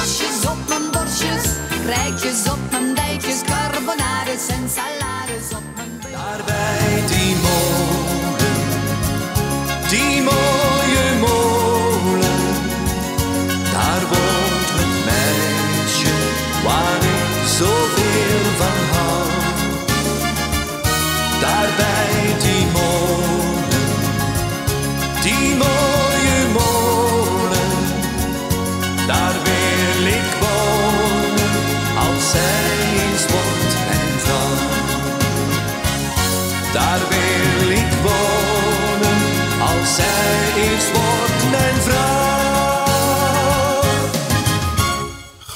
Worstjes op mijn borstjes, rijtjes op mijn dijtjes, carbonades en salades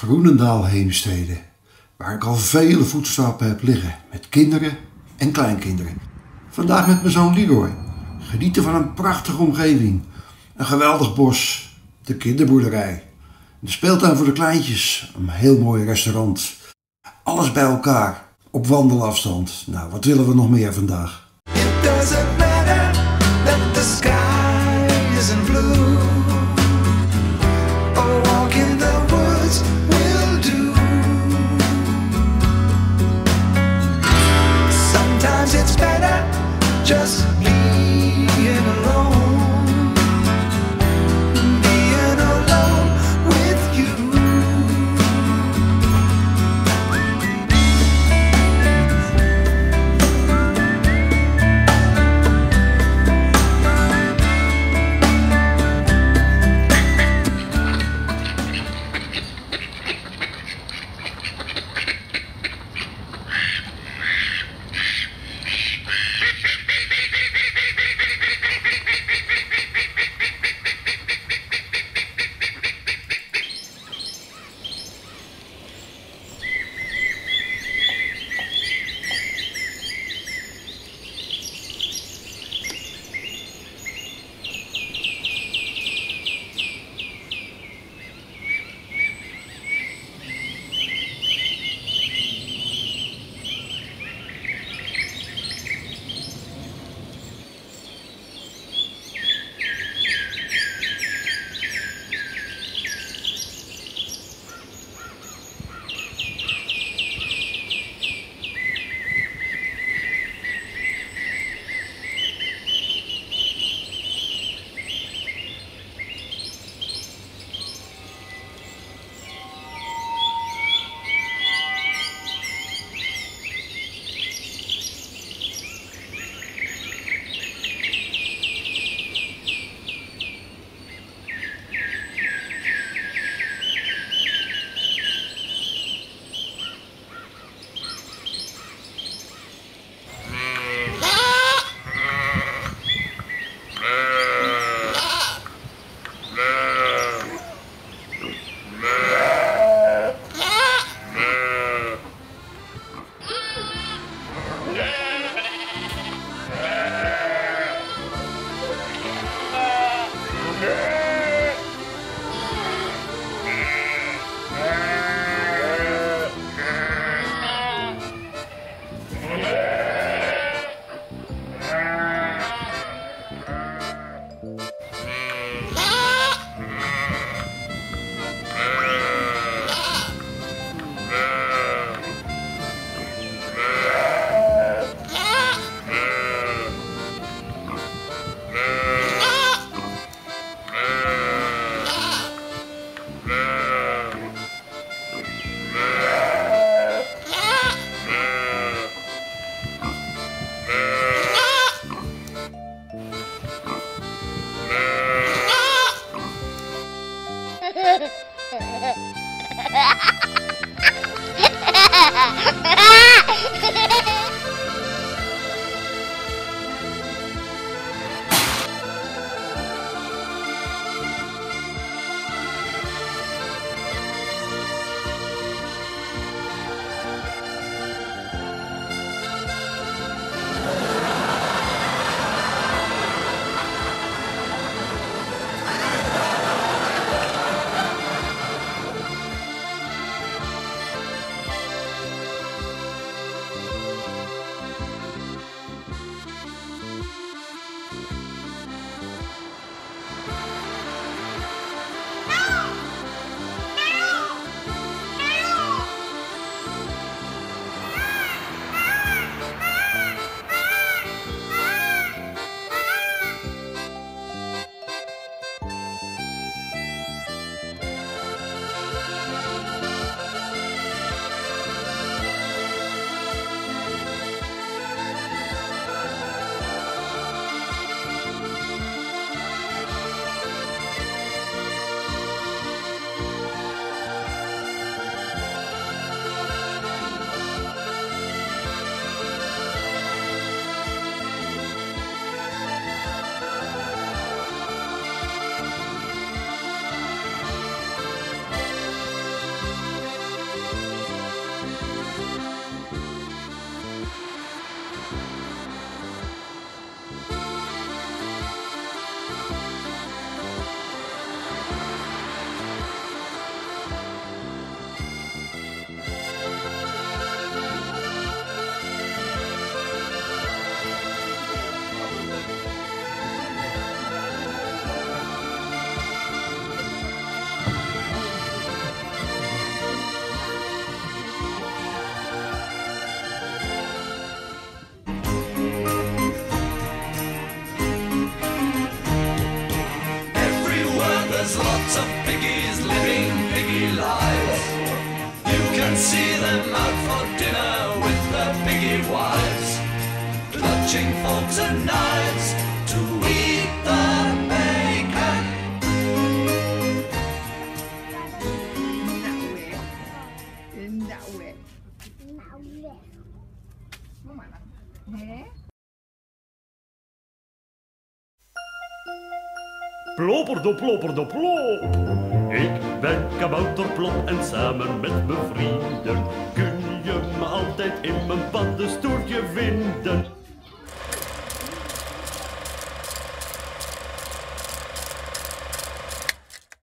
Groenendaal Heemstede, waar ik al vele voetstappen heb liggen met kinderen en kleinkinderen. Vandaag met mijn zoon Ligor. Genieten van een prachtige omgeving. Een geweldig bos, de kinderboerderij, de speeltuin voor de kleintjes, een heel mooi restaurant. Alles bij elkaar, op wandelafstand. Nou, wat willen we nog meer vandaag? Yeah. Ha ha ha! See them out for dinner with their piggy wives, clutching forks and knives Plopperdo, plopperdo, plop. Ik ben kabouterplop en samen met mijn vrienden kun je me altijd in mijn paddenstoeltje vinden.